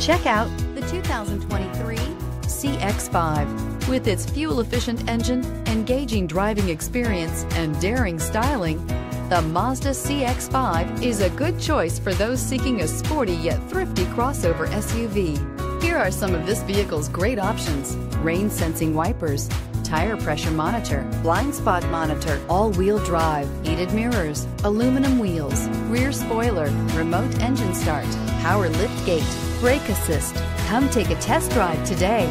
Check out the 2023 CX-5. With its fuel-efficient engine, engaging driving experience, and daring styling, the Mazda CX-5 is a good choice for those seeking a sporty yet thrifty crossover SUV. Here are some of this vehicle's great options. Rain sensing wipers, tire pressure monitor, blind spot monitor, all-wheel drive, heated mirrors, aluminum wheels, remote engine start, power lift gate, brake assist. Come take a test drive today.